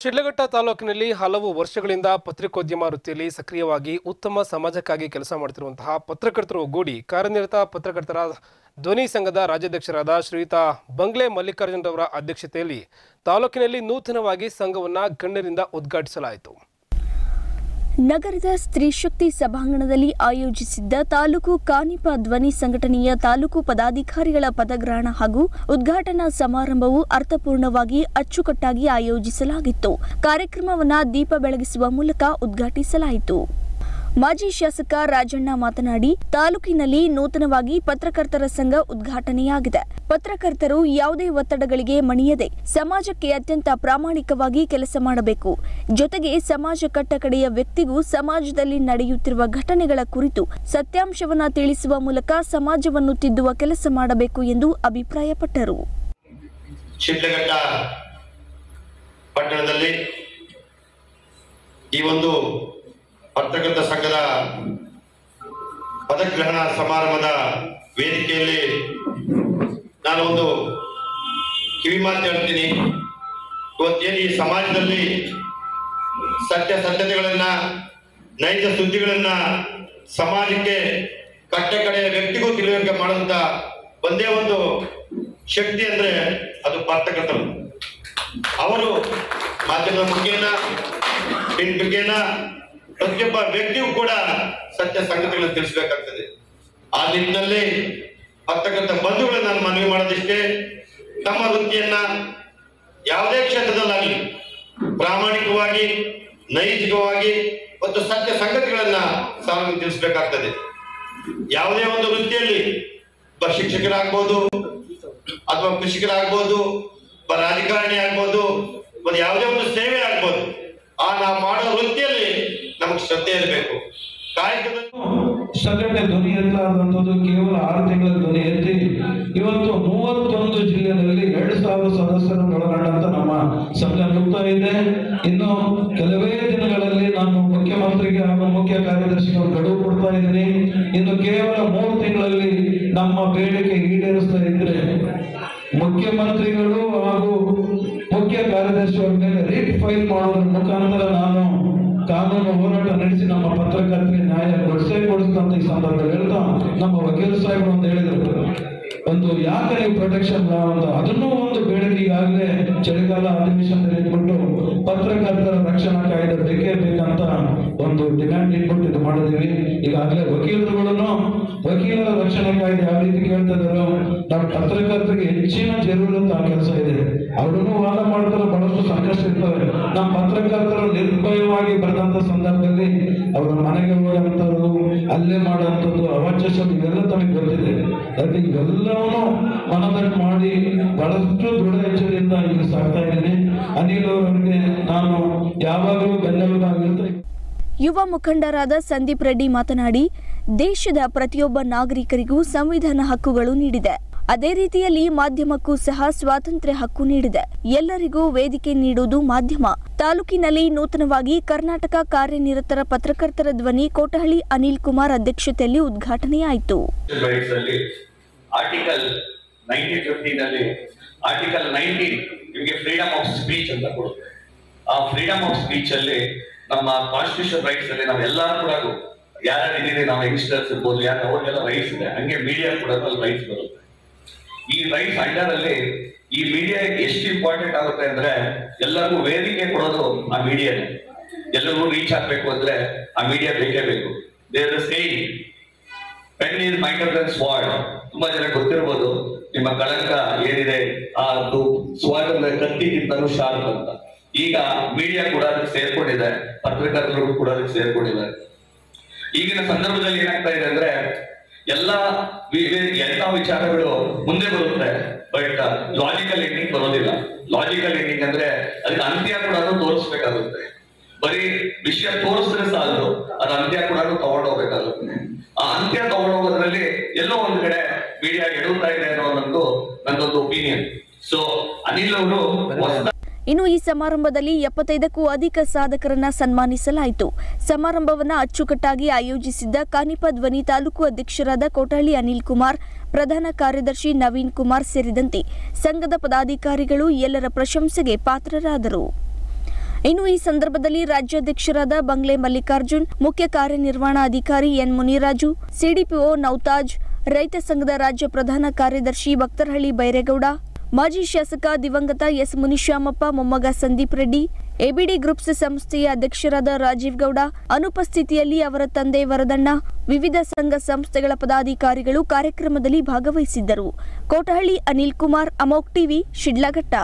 ಶಿಡ್ಲಘಟ್ಟ ತಾಲೂಕಿನಲ್ಲಿ ಹಲವು ವರ್ಷಗಳಿಂದ ಪತ್ರಿಕೋದ್ಯಮ ವೃತ್ತಿಯಲ್ಲಿ ಸಕ್ರಿಯವಾಗಿ ಉತ್ತಮ ಸಮಾಜಕ್ಕಾಗಿ ಕೆಲಸ ಮಾಡುತ್ತಿರುವಂತಹ ಪತ್ರಕರ್ತರು ಒಗ್ಗೂಡಿ ಕಾರ್ಯನಿರತ ಪತ್ರಕರ್ತರ ಧ್ವನಿ ಸಂಘದ ರಾಜ್ಯಾಧ್ಯಕ್ಷರಾದ ಶ್ರೀಯುತ ಬಂಗ್ಲೆ ಮಲ್ಲಿಕಾರ್ಜುನರವರ ಅಧ್ಯಕ್ಷತೆಯಲ್ಲಿ ತಾಲೂಕಿನಲ್ಲಿ ನೂತನವಾಗಿ ಸಂಘವನ್ನು ಗಣ್ಯರಿಂದ ಉದ್ಘಾಟಿಸಲಾಯಿತು. ನಗರದ ಸ್ತ್ರೀ ಶಕ್ತಿ ಸಭಾಂಗಣದಲ್ಲಿ ಆಯೋಜಿಸಿದ್ದ ತಾಲೂಕು ಕಾನಿಪ ಧ್ವನಿ ಸಂಘಟನೆಯ ತಾಲೂಕು ಪದಾಧಿಕಾರಿಗಳ ಪದಗ್ರಹಣ ಹಾಗೂ ಉದ್ಘಾಟನಾ ಸಮಾರಂಭವು ಅರ್ಥಪೂರ್ಣವಾಗಿ ಅಚ್ಚುಕಟ್ಟಾಗಿ ಆಯೋಜಿಸಲಾಗಿತ್ತು. ಕಾರ್ಯಕ್ರಮವನ್ನು ದೀಪ ಬೆಳಗಿಸುವ ಮೂಲಕ ಉದ್ಘಾಟಿಸಲಾಯಿತು. ಮಾಜಿ ಶಾಸಕ ರಾಜಣ್ಣ ಮಾತನಾಡಿ, ತಾಲೂಕಿನಲ್ಲಿ ನೂತನವಾಗಿ ಪತ್ರಕರ್ತರ ಸಂಘ ಉದ್ಘಾಟನೆಯಾಗಿದೆ. ಪತ್ರಕರ್ತರು ಯಾವುದೇ ಒತ್ತಡಗಳಿಗೆ ಮಣಿಯದೆ ಸಮಾಜಕ್ಕೆ ಅತ್ಯಂತ ಪ್ರಾಮಾಣಿಕವಾಗಿ ಕೆಲಸ ಮಾಡಬೇಕು. ಜೊತೆಗೆ ಸಮಾಜ ಕಟ್ಟಕಡೆಯ ವ್ಯಕ್ತಿಗೂ ಸಮಾಜದಲ್ಲಿ ನಡೆಯುತ್ತಿರುವ ಘಟನೆಗಳ ಕುರಿತು ಸತ್ಯಾಂಶವನ್ನ ತಿಳಿಸುವ ಮೂಲಕ ಸಮಾಜವನ್ನು ತಿದ್ದುವ ಕೆಲಸ ಮಾಡಬೇಕು ಎಂದು ಅಭಿಪ್ರಾಯಪಟ್ಟರು. ಪಟ್ಟಣದಲ್ಲಿ ಈ ಒಂದು ಪತ್ರಕರ್ತ ಸಂಘದ ಪದಗ್ರಹಣ ಸಮಾರಂಭದ ವೇದಿಕೆಯಲ್ಲಿ ನಾನು ಒಂದು ಕಿವಿ ಮಾತು ಹೇಳ್ತೀನಿ. ಇವತ್ತೇನು ಈ ಸಮಾಜದಲ್ಲಿ ಸತ್ಯ ಸತ್ಯತೆಗಳನ್ನ ನೈಜ ಸುದ್ದಿಗಳನ್ನ ಸಮಾಜಕ್ಕೆ ಕಟ್ಟ ಕಡೆಯ ವ್ಯಕ್ತಿಗೂ ತಿಳುವಳಿಕೆ ಮಾಡುವಂತ ಒಂದೇ ಒಂದು ಶಕ್ತಿ ಅಂದ್ರೆ ಅದು ಪತ್ರಕರ್ತರು ಅವರು ಮಾಧ್ಯಮದ ಮುಖೇನ ಪ್ರತಿಯೊಬ್ಬ ವ್ಯಕ್ತಿಯೂ ಕೂಡ ಸತ್ಯ ಸಂಗತಿಗಳನ್ನು ತಿಳಿಸಬೇಕಾಗ್ತದೆ. ಆ ನಿಟ್ಟಿನಲ್ಲಿ ಆಗ್ತಕ್ಕಂಥ ಬಂಧುಗಳನ್ನು ನಾನು ಮನವಿ ಮಾಡೋದಿಷ್ಟೇ, ತಮ್ಮ ವೃತ್ತಿಯನ್ನ ಯಾವುದೇ ಕ್ಷೇತ್ರದಲ್ಲಾಗಲಿ, ಪ್ರಾಮಾಣಿಕವಾಗಿ, ನೈತಿಕವಾಗಿ ಮತ್ತು ಸತ್ಯ ಸಂಗತಿಗಳನ್ನ ಸಾರ್ವಜನಿಕ ತಿಳಿಸಬೇಕಾಗ್ತದೆ. ಯಾವುದೇ ಒಂದು ವೃತ್ತಿಯಲ್ಲಿ ಒಬ್ಬ ಶಿಕ್ಷಕರಾಗ್ಬೋದು, ಅಥವಾ ಕೃಷಿಕರಾಗ್ಬೋದು, ಒಬ್ಬ ರಾಜಕಾರಣಿ ಆಗ್ಬೋದು, ಒಂದು ಯಾವುದೇ ಒಂದು ಸೇವೆ ಆಗ್ಬೋದು ಆ ನಾವು ಮಾಡೋ ವೃತ್ತಿಯಲ್ಲಿ ನಮಗೆ ಶ್ರದ್ಧೆ ಇರಬೇಕು. ಕಾಯಕದಲ್ಲಿ ಸಂಘಟನೆ ಧ್ವನಿ ಎತ್ತಲಾರದಂಥದ್ದು ಕೇವಲ ಆರು ತಿಂಗಳ ಧ್ವನಿ ಎತ್ತಿ ಇವತ್ತು ಮೂವತ್ತೊಂದು ಜಿಲ್ಲೆಯಲ್ಲಿ ಎರಡು ಸಾವಿರ ಸದಸ್ಯರನ್ನು ಒಳಗೊಂಡಂತ ನಮ್ಮ ಸಂಘ ನುಗ್ತಾ ಇದೆ. ಇನ್ನು ಕೆಲವೇ ದಿನಗಳಲ್ಲಿ ನಾನು ಮುಖ್ಯಮಂತ್ರಿಗೆ ಹಾಗೂ ಮುಖ್ಯ ಕಾರ್ಯದರ್ಶಿಗೆ ಗಡುವು ಕೊಡ್ತಾ ಇದ್ದೀನಿ. ಇನ್ನು ಕೇವಲ ಮೂರು ತಿಂಗಳಲ್ಲಿ ನಮ್ಮ ಬೇಡಿಕೆ ಈಡೇರಿಸ್ತಾ ಇದ್ರೆ ಮುಖ್ಯಮಂತ್ರಿಗಳು ಹಾಗೂ ಮುಖ್ಯ ಕಾರ್ಯದರ್ಶಿಯವರ ಮೇಲೆ ರಿಟ್ ಫೈಲ್ ಮಾಡೋದ್ರ ಮುಖಾಂತರ ನಾನು ಕಾನೂನು ಹೋರಾಟ ನಡೆಸಿ ನಮ್ಮ ಪತ್ರಕರ್ತರಿಗೆ ನ್ಯಾಯ ಕೊಡಿಸೇ ಕೊಡಿಸ್ತಂತ ಈ ಸಂದರ್ಭದಲ್ಲಿ ಹೇಳ್ತಾ ನಮ್ಮ ವಕೀಲ ಸಾಹೇಬರು ಅಂತ ಹೇಳಿದ್ರು. ಒಂದು ಯಾಕೆ ನೀವು ಪ್ರೊಟೆಕ್ಷನ್ ಅಂತ ಅದನ್ನೂ ಒಂದು ಬೇಡಿಕೆ ಈಗಾಗಲೇ ಚಳಿಗಾಲ ಅಧಿವೇಶನದಲ್ಲಿ ಇಟ್ಬಿಟ್ಟು ಪತ್ರಕರ್ತರ ರಕ್ಷಣಾ ಕಾಯ್ದೆ ಬೇಕೇ ಬೇಕಂತ ಒಂದು ಡಿಮ್ಯಾಂಡ್ ಇಟ್ಬಿಟ್ಟು ಇದು ಮಾಡಿದೀವಿ ಈಗಾಗಲೇ ವಕೀಲರುಗಳನ್ನು, ವಕೀಲರ ರಕ್ಷಣಾ ಕಾಯ್ದೆ ಯಾವ ರೀತಿ ಕೇಳ್ತಾ ನಮ್ಮ ಪತ್ರಕರ್ತರಿಗೆ ಹೆಚ್ಚಿನ ಜರೂರತ್ ಆ ಕೆಲಸ ಇದೆ. ಅವರನ್ನು ವಾದ ಮಾಡ್ತಾರೆ ಬಹಳಷ್ಟು ಸಂಕಷ್ಟ ಇರ್ತವೆ. ನಮ್ಮ ಪತ್ರಕರ್ತರು ನಿರ್ಭಯವಾಗಿ ಬರೆದಂತ ಸಂದರ್ಭದಲ್ಲಿ ಅವರ ಮನೆಗೆ ಹೋದಂಥದ್ದು ಅಲ್ಲೇ ಮಾಡುವಂಥದ್ದು ಅವಾಚ್ಯಸೋದು ಇವೆಲ್ಲ ತಮಗೆ ಗೊತ್ತಿದೆ. ಅದಕ್ಕೆ ಇವೆಲ್ಲವನ್ನು ಮನದಟ್ಟು ಮಾಡಿ ಬಹಳಷ್ಟು ದೃಢ ಎಚ್ಚರಿಯಿಂದ ಈಗ ಸಾಕ್ತಾ ಇದ್ದೀನಿ. ಅನಿಲ್ ಅವರಿಗೆ ನಾನು ಯಾವಾಗಲೂ ಬೆನ್ನೆಲುಬಾಗಿರುತ್ತೆ ಯುವ ಮುಖಂಡರಾದ ಸಂದೀಪ್ ರೆಡ್ಡಿ ಮಾತನಾಡಿ, ದೇಶದ ಪ್ರತಿಯೊಬ್ಬ ನಾಗರಿಕರಿಗೂ ಸಂವಿಧಾನ ಹಕ್ಕುಗಳು ನೀಡಿದೆ. ಅದೇ ರೀತಿಯಲ್ಲಿ ಮಾಧ್ಯಮಕ್ಕೂ ಸಹ ಸ್ವಾತಂತ್ರ್ಯ ಹಕ್ಕು ನೀಡಿದೆ. ಎಲ್ಲರಿಗೂ ವೇದಿಕೆ ನೀಡುವುದು ಮಾಧ್ಯಮ. ತಾಲೂಕಿನಲ್ಲಿ ನೂತನವಾಗಿ ಕರ್ನಾಟಕ ಕಾರ್ಯನಿರತರ ಪತ್ರಕರ್ತರ ಧ್ವನಿ ಕೋಟಹಳ್ಳಿ ಅನಿಲ್ ಕುಮಾರ್ ಅಧ್ಯಕ್ಷತೆಯಲ್ಲಿ ಉದ್ಘಾಟನೆಯಾಯಿತು. ಆರ್ಟಿಕಲ್ ಆರ್ಟಿಕಲ್ ನಿಮಗೆ ಫ್ರೀಡಮ್ ಆಫ್ ಸ್ಪೀಚ್ ಅಂತ ಕೊಡುತ್ತೆ. ಆ ಫ್ರೀಡಮ್ ಆಫ್ ಸ್ಪೀಚ್ ಅಲ್ಲಿ ನಮ್ಮ ಕಾನ್ಸ್ಟಿಟ್ಯೂಷನ್ ರೈಟ್ಸ್ ಅಲ್ಲಿ ನಾವೆಲ್ಲರೂ ಕೂಡ ಯಾರ್ಯಾರು ಇದ್ದೀವಿ ನಾವು ಯಂಗ್ಸ್ಟರ್ಸ್ ಇರ್ಬೋದು ಯಾರು ಅವ್ರಿಗೆಲ್ಲ ರೈಟ್ಸ್ ಇದೆ, ಹಂಗೆ ಮೀಡಿಯಾ ಕೂಡ ಅಲ್ಲಿ ರೈಟ್ಸ್ ಬರುತ್ತೆ. ಈ ರೈಟ್ಸ್ ಅಂಡರ್ ಅಲ್ಲಿ ಈ ಮೀಡಿಯಾ ಎಷ್ಟು ಇಂಪಾರ್ಟೆಂಟ್ ಆಗುತ್ತೆ ಅಂದ್ರೆ ಎಲ್ಲರಿಗೂ ವೇದಿಕೆ ಕೊಡೋದು ಆ ಮೀಡಿಯಾ ಎಲ್ಲರಿಗೂ ರೀಚ್ ಆಗ್ಬೇಕು ಅಂದ್ರೆ ಆ ಮೀಡಿಯಾ ಬೇಕೇ ಬೇಕು. There same pen is mightier than sword ತುಂಬಾ ಜನ ಗೊತ್ತಿರ್ಬೋದು, ನಿಮ್ಮ ಕಳಂಕ ಏನಿದೆ, ಆ ಅದು ಸ್ವಾರ್ಡ್ ಅಂದ್ರೆ ಕತ್ತಿಗಿಂತಲೂ ಶಾರ್ಪ್ ಅಂತ. ಈಗ ಮೀಡಿಯಾ ಕೂಡ ಅದಕ್ಕೆ ಸೇರ್ಕೊಂಡಿದೆ, ಪತ್ರಕರ್ತರು ಕೂಡ ಅದಕ್ಕೆ ಸೇರ್ಕೊಂಡಿದ್ದಾರೆ. ಈಗಿನ ಸಂದರ್ಭದಲ್ಲಿ ಏನಾಗ್ತಾ ಇದೆ ಅಂದ್ರೆ ಎಲ್ಲ ಎಲ್ಲ ವಿಚಾರಗಳು ಮುಂದೆ ಬರುತ್ತೆ. ಬಟ್ ಲಾಜಿಕಲ್ ಎಂಡಿಂಗ್ ಬರೋದಿಲ್ಲ. ಲಾಜಿಕಲ್ ಎಂಡಿಂಗ್ ಅಂದ್ರೆ ಅದಕ್ಕೆ ಅಂತ್ಯ ಕೂಡ ತೋರಿಸ್ಬೇಕಾಗುತ್ತೆ. ಬರೀ ವಿಷಯ ತೋರಿಸಿದ್ರೆ ಸಾಲದು. ಅದ್ರ ಅಂತ್ಯ ಕೂಡ ತಗೊಂಡು ಹೋಗ್ಬೇಕಾಗುತ್ತೆ. ಆ ಅಂತ್ಯ ತಗೊಂಡು ಹೋಗೋದ್ರಲ್ಲಿ ಎಲ್ಲೋ ಒಂದ್ ಕಡೆ ಮೀಡಿಯಾ ಎಡುತ್ತಾ ಇದೆ ಅನ್ನೋ ಒಂದು ನನ್ನೊಂದು ಒಪಿನಿಯನ್ ಸೊ ಅನಿಲ್ ಅವರು ಇನ್ನು ಈ ಸಮಾರಂಭದಲ್ಲಿ ಎಪ್ಪತ್ತೈದಕ್ಕೂ ಅಧಿಕ ಸಾಧಕರನ್ನ ಸನ್ಮಾನಿಸಲಾಯಿತು. ಸಮಾರಂಭವನ್ನು ಅಚ್ಚುಕಟ್ಟಾಗಿ ಆಯೋಜಿಸಿದ್ದ ಕಾನಿಪ ಧ್ವನಿ ತಾಲೂಕು ಅಧ್ಯಕ್ಷರಾದ ಕೋಟಹಳ್ಳಿ ಅನಿಲ್ ಕುಮಾರ್, ಪ್ರಧಾನ ಕಾರ್ಯದರ್ಶಿ ನವೀನ್ ಕುಮಾರ್ ಸೇರಿದಂತೆ ಸಂಘದ ಪದಾಧಿಕಾರಿಗಳು ಎಲ್ಲರ ಪ್ರಶಂಸೆಗೆ ಪಾತ್ರರಾದರು. ಇನ್ನು ಈ ಸಂದರ್ಭದಲ್ಲಿ ರಾಜ್ಯಾಧ್ಯಕ್ಷರಾದ ಬಂಗ್ಲೆ ಮಲ್ಲಿಕಾರ್ಜುನ್, ಮುಖ್ಯ ಕಾರ್ಯನಿರ್ವಹಣಾಧಿಕಾರಿ ಎನ್ ಮುನಿರಾಜು, ಸಿಡಿಪಿಒ ನೌತಾಜ್, ರೈತ ಸಂಘದ ರಾಜ್ಯ ಪ್ರಧಾನ ಕಾರ್ಯದರ್ಶಿ ಭಕ್ತರಹಳ್ಳಿ ಬೈರೇಗೌಡ ಮಾಜಿ ಶಾಸಕ ದಿವಂಗತ ಎಸ್ ಮುನಿಶ್ಯಾಮಪ್ಪ, ಮೊಮ್ಮಗ ಸಂದೀಪ್ ರೆಡ್ಡಿ, ಎಬಿಡಿ ಗ್ರೂಪ್ಸ್ ಸಂಸ್ಥೆಯ ಅಧ್ಯಕ್ಷರಾದ ರಾಜೀವ್ ಗೌಡ, ಅನುಪಸ್ಥಿತಿಯಲ್ಲಿ ಅವರ ತಂದೆ ವರದಣ್ಣ, ವಿವಿಧ ಸಂಘ ಸಂಸ್ಥೆಗಳ ಪದಾಧಿಕಾರಿಗಳು ಕಾರ್ಯಕ್ರಮದಲ್ಲಿ ಭಾಗವಹಿಸಿದ್ದರು. ಕೋಟಹಳ್ಳಿ ಅನಿಲ್ ಕುಮಾರ್ ಅಮೋಕ್ ಟಿವಿ, ಶಿಡ್ಲಘಟ್ಟ.